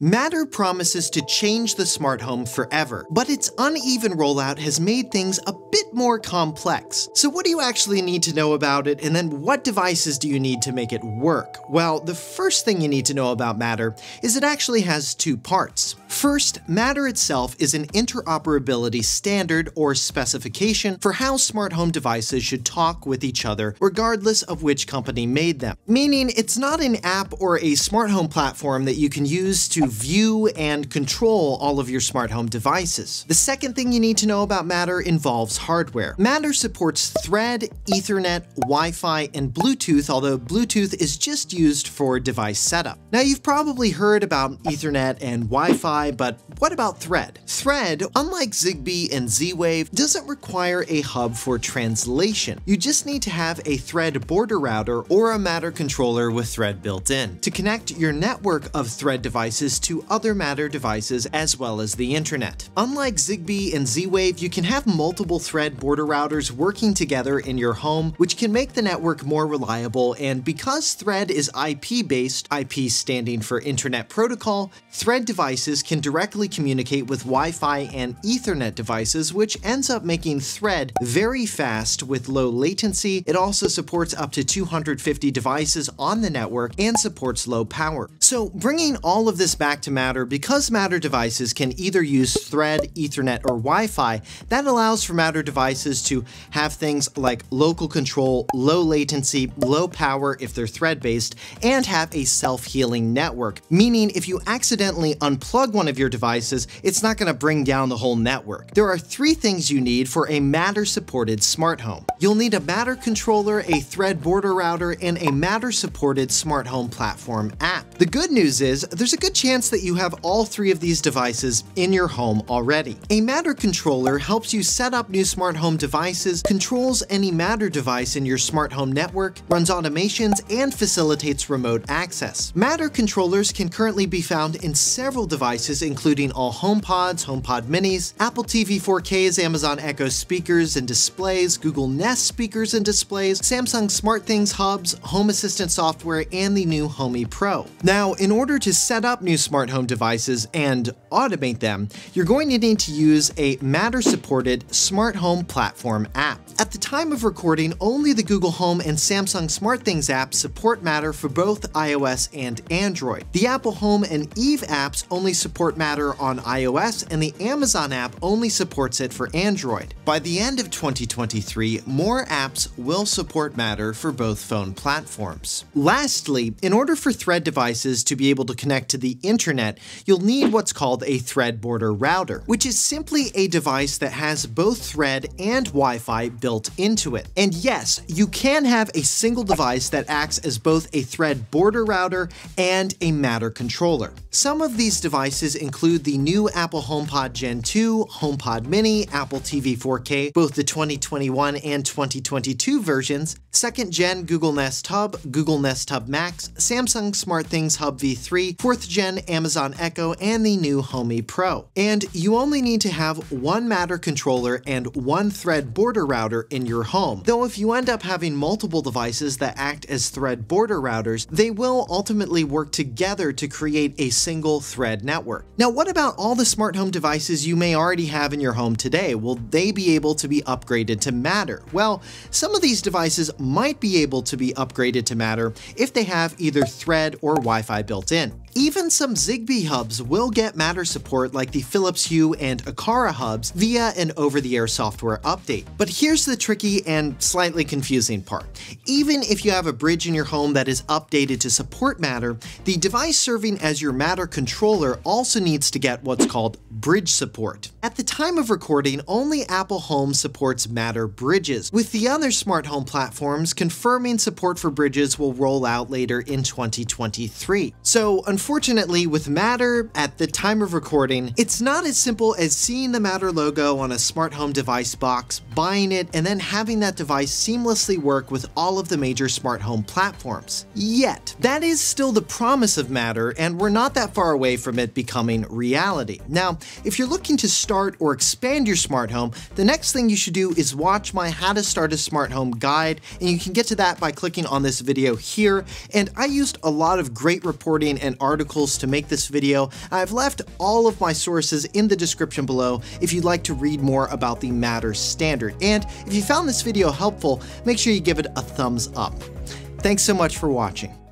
Matter promises to change the smart home forever, but its uneven rollout has made things a bit more complex. So what do you actually need to know about it, and then what devices do you need to make it work? Well, the first thing you need to know about Matter is it actually has two parts. First, Matter itself is an interoperability standard or specification for how smart home devices should talk with each other, regardless of which company made them. Meaning, it's not an app or a smart home platform that you can use to view and control all of your smart home devices. The second thing you need to know about Matter involves hardware. Matter supports Thread, Ethernet, Wi-Fi, and Bluetooth, although Bluetooth is just used for device setup. Now you've probably heard about Ethernet and Wi-Fi, but what about Thread? Thread, unlike Zigbee and Z-Wave, doesn't require a hub for translation. You just need to have a Thread border router or a Matter controller with Thread built in to connect your network of Thread devices to other Matter devices as well as the internet. Unlike Zigbee and Z-Wave, you can have multiple thread border routers working together in your home, which can make the network more reliable, and because Thread is IP-based, IP standing for Internet Protocol, Thread devices can directly communicate with Wi-Fi and Ethernet devices, which ends up making Thread very fast with low latency. It also supports up to 250 devices on the network and supports low power. So bringing all of this back to Matter, because Matter devices can either use Thread, Ethernet, or Wi-Fi, that allows for Matter devices to have things like local control, low latency, low power if they're thread-based, and have a self-healing network, meaning if you accidentally unplug one of your devices, it's not going to bring down the whole network. There are three things you need for a Matter-supported smart home. You'll need a Matter controller, a Thread border router, and a Matter-supported smart home platform app. The good news is, there's a good chance chance that you have all three of these devices in your home already. A Matter controller helps you set up new smart home devices, controls any Matter device in your smart home network, runs automations, and facilitates remote access. Matter controllers can currently be found in several devices including all HomePods, HomePod Minis, Apple TV 4Ks, Amazon Echo speakers and displays, Google Nest speakers and displays, Samsung SmartThings hubs, Home Assistant software, and the new Homey Pro. Now, in order to set up new smart home devices and automate them, you're going to need to use a Matter-supported smart home platform app. At the time of recording, only the Google Home and Samsung SmartThings apps support Matter for both iOS and Android. The Apple Home and Eve apps only support Matter on iOS, and the Amazon app only supports it for Android. By the end of 2023, more apps will support Matter for both phone platforms. Lastly, in order for Thread devices to be able to connect to the internet, you'll need what's called a Thread border router, which is simply a device that has both Thread and Wi-Fi built into it. And yes, you can have a single device that acts as both a Thread border router and a Matter controller. Some of these devices include the new Apple HomePod Gen 2, HomePod Mini, Apple TV 4K, both the 2021 and 2022 versions, 2nd Gen Google Nest Hub, Google Nest Hub Max, Samsung SmartThings Hub V3, 4th Gen Amazon Echo, and the new Homey Pro. And you only need to have one Matter controller and one Thread border router in your home. Though if you end up having multiple devices that act as thread border routers, they will ultimately work together to create a single thread network. Now what about all the smart home devices you may already have in your home today? Will they be able to be upgraded to Matter? Well, some of these devices might be able to be upgraded to Matter if they have either Thread or Wi-Fi built in. Even some Zigbee hubs will get Matter support like the Philips Hue and Aqara hubs via an over-the-air software update. But here's the tricky and slightly confusing part. Even if you have a bridge in your home that is updated to support Matter, the device serving as your Matter controller also needs to get what's called bridge support. At the time of recording, only Apple Home supports Matter bridges, with the other smart home platforms confirming support for bridges will roll out later in 2023. So Unfortunately, with Matter, at the time of recording, it's not as simple as seeing the Matter logo on a smart home device box, buying it, and then having that device seamlessly work with all of the major smart home platforms. Yet, that is still the promise of Matter, and we're not that far away from it becoming reality. Now, if you're looking to start start or expand your smart home, the next thing you should do is watch my How to Start a Smart Home guide, and you can get to that by clicking on this video here. And I used a lot of great reporting and articles to make this video. I've left all of my sources in the description below if you'd like to read more about the Matter standard. And if you found this video helpful, make sure you give it a thumbs up. Thanks so much for watching.